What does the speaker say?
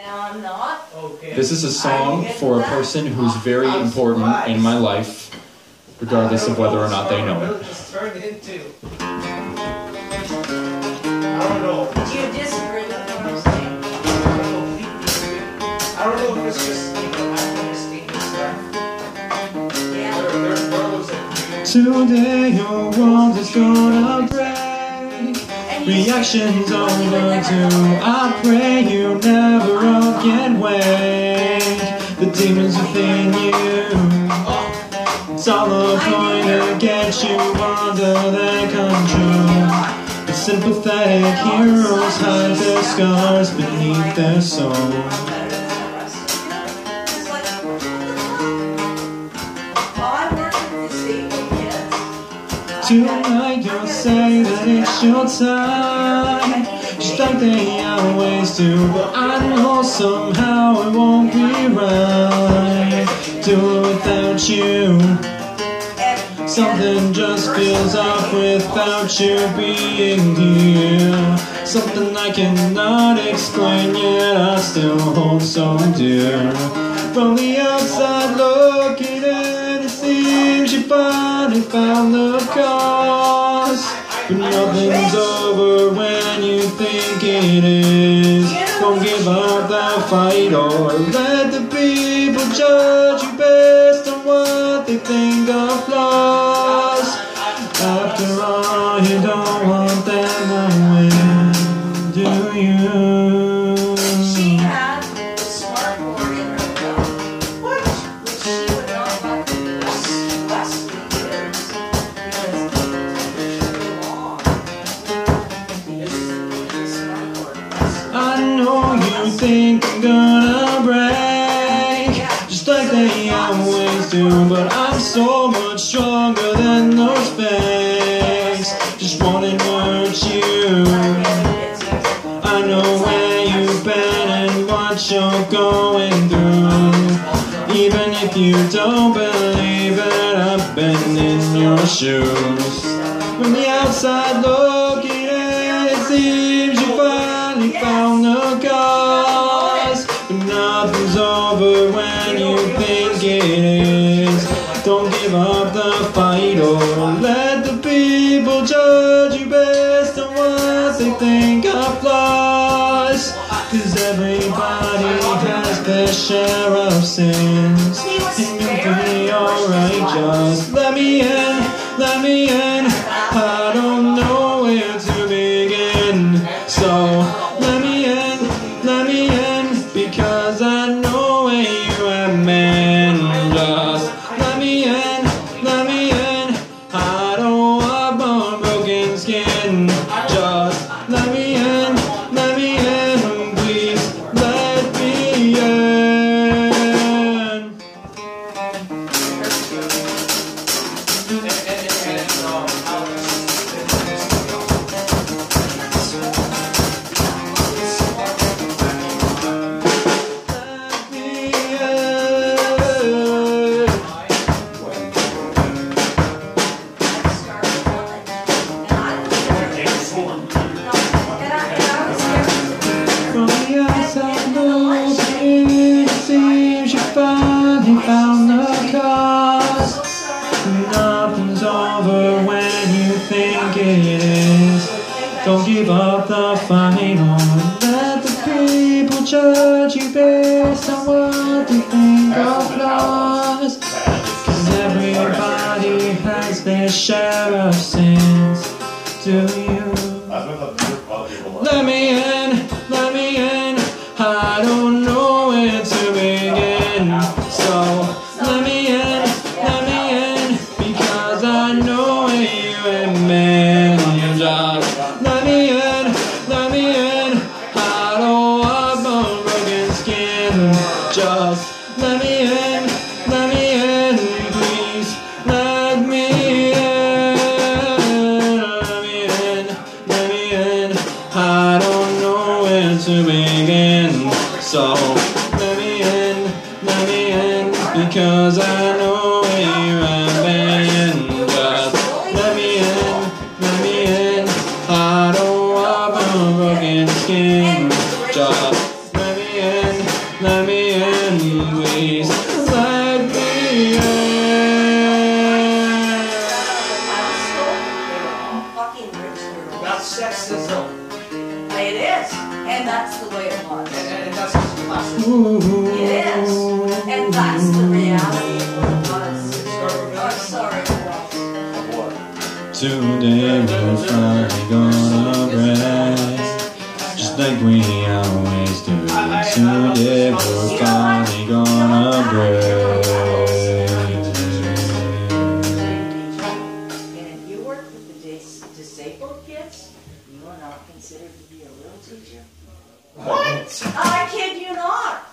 Now I'm not. Okay. This is a song for a person who's very important in my life, regardless of whether or not they know it. Into. I don't know. Do you disagree with what I'm saying? I don't know if it's just you know activistic and stuff. Yeah. There, there, there was a Today your world is gonna break. Reactions Well, you would over to. I pray you never again wake the demons within you. It's all a point to get you under their control. The sympathetic heroes hide their scars beneath their soul. It's like, what the fuck? Well, I work with disabled kids. Tonight you'll say your time. Just like they always do But I know somehow it won't be right. Do it without you. Something just feels off without you being here. Something I cannot explain yet I still hold so dear. From the outside looking in It seems you finally found the But nothing's over when you think it is. Don't give up the fight or let the people judge you based on what they think of flaws After all, you don't want think I'm gonna break. Just like they always do But I'm so much stronger than those fakes. Just wanna hurt you. I know where you've been and what you're going through. Even if you don't believe it I've been in your shoes. From the outside looking or let the people judge you based on what they think are flaws. Cause everybody has their share of sins. And you'll be alright, just let me in, let me in. I don't know where to begin. So let me in, let me in. Because I know where you have been Just let me in, finally found the cause. Nothing's over when you think it is. Don't give up the fight or let the people judge you based on what they think of flaws. Cause everybody has their share of sins. Do you? Let me Just let me in, let me in. Please let me in. Let me in, let me in. I don't know where to begin. So let me in, let me in. Because I know and that's the way it was. And, and that's just classic. It is, and that's the reality of what it was. I'm sorry. Today we're finally gonna break, just like we always do. Today we're finally gonna break. And if you work with the dis- disabled kids, you are not considered to be a real teacher. What? I kid you not.